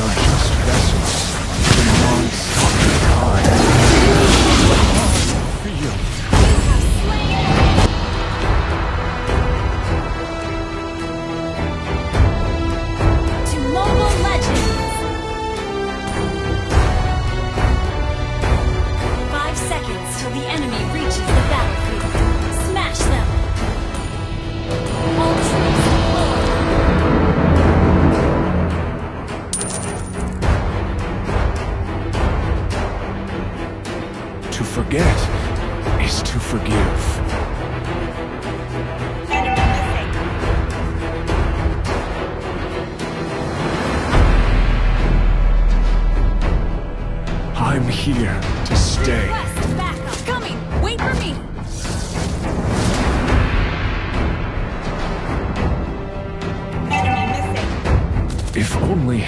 are just vessels, demands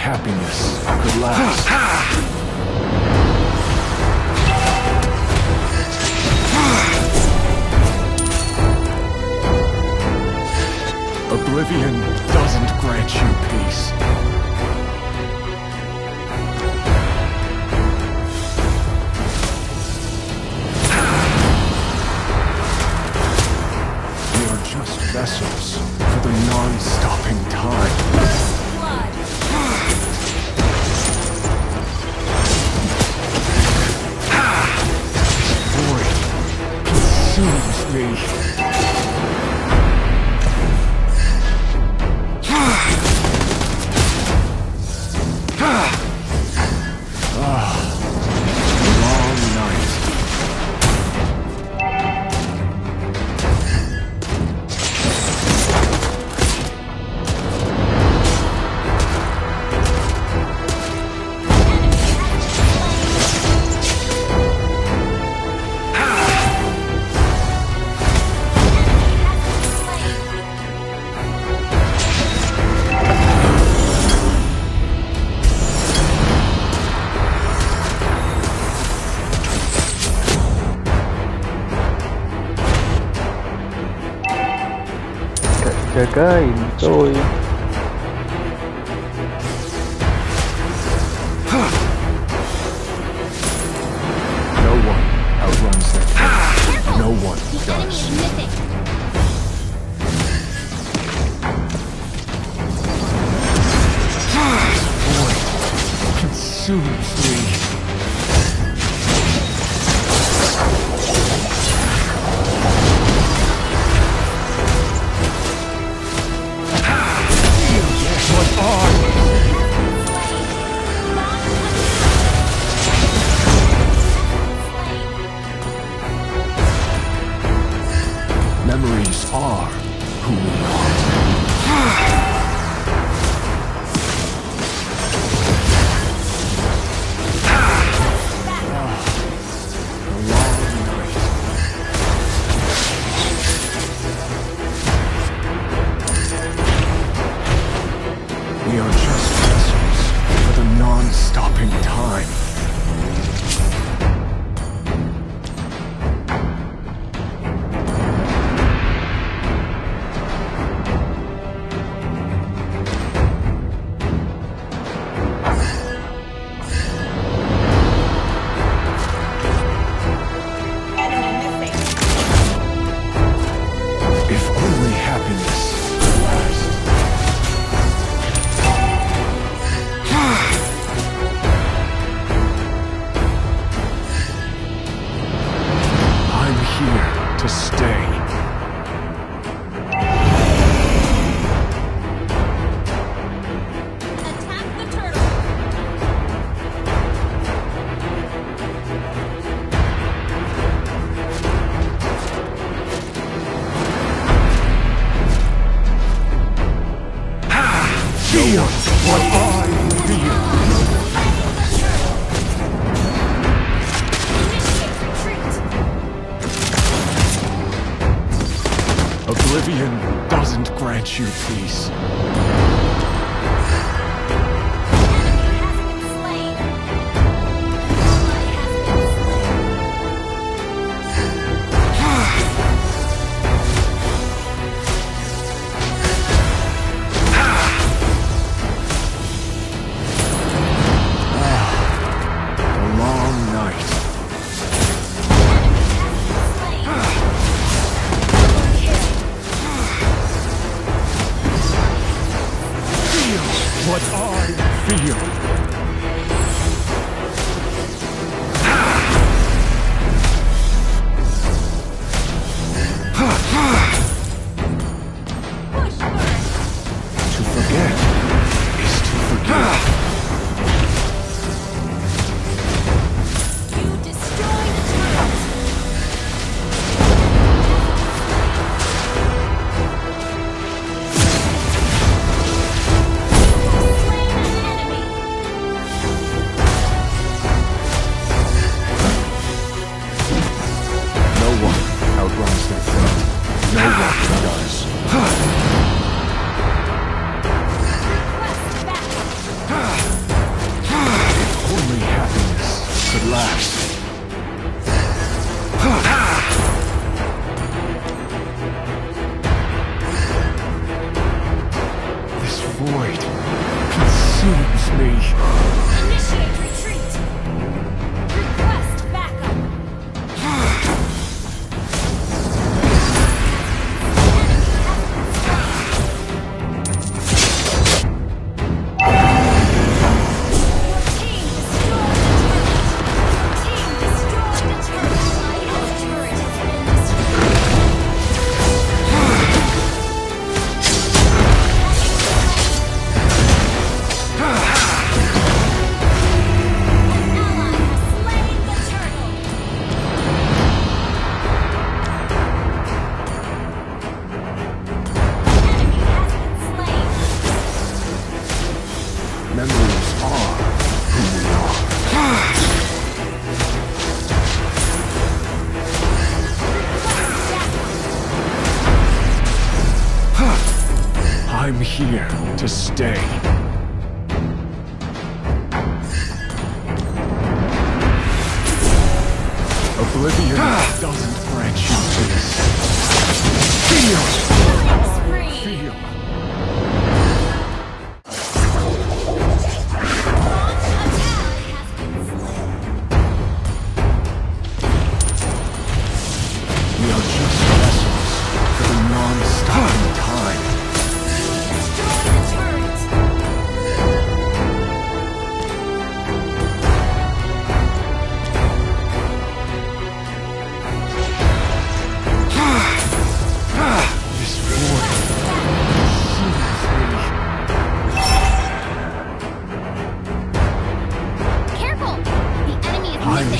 happiness could last. Oblivion doesn't grant you peace. acá y me estoy. No one outruns that. No one does. consumes me. Memories are who we are. Feel what I feel. Oblivion doesn't grant you peace. void consumes me. Initiate I'm here to stay. Oblivion ah! doesn't grant you. Feel!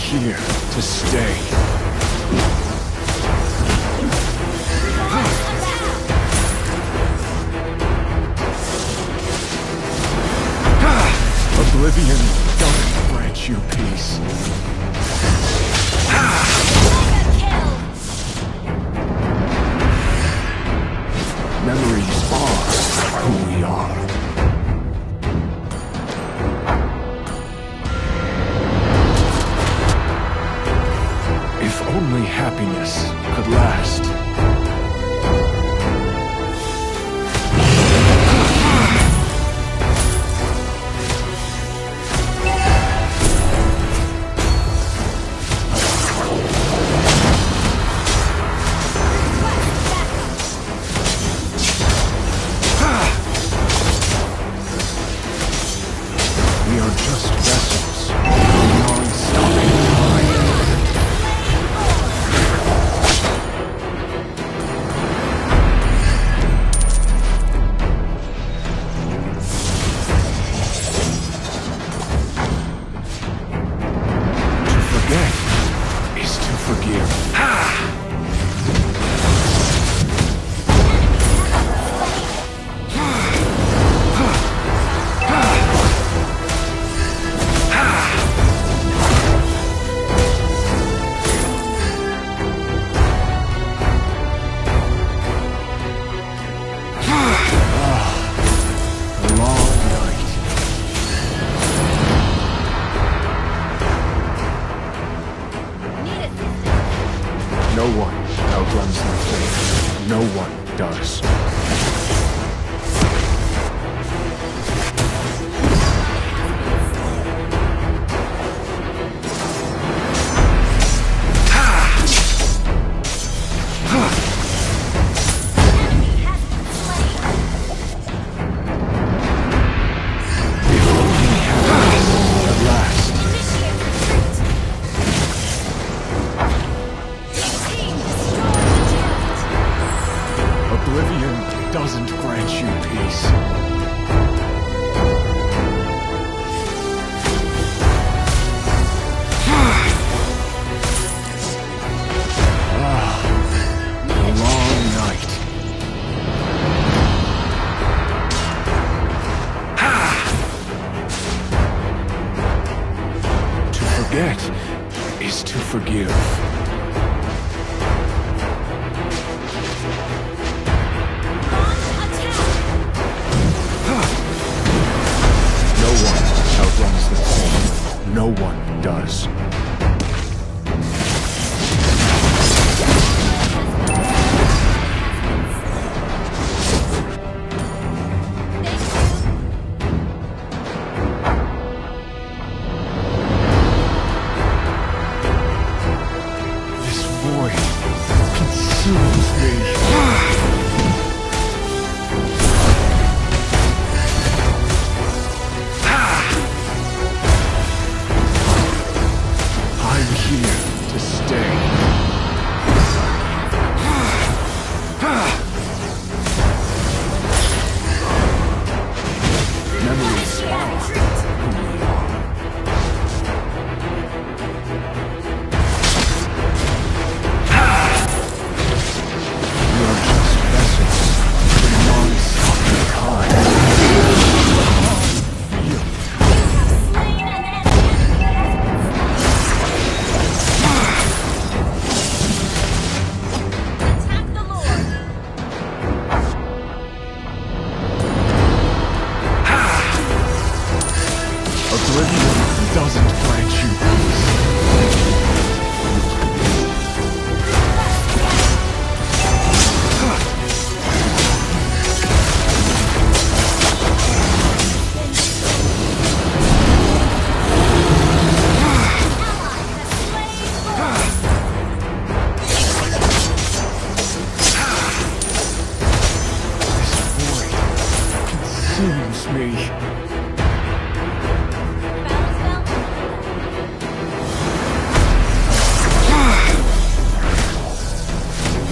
here to stay. Oblivion doesn't grant you peace. memories are who we are.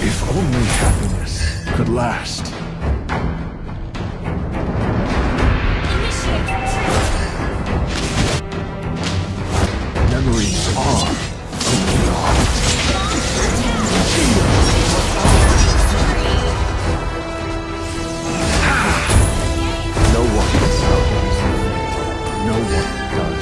If only happiness could last. Memories are No one No one does.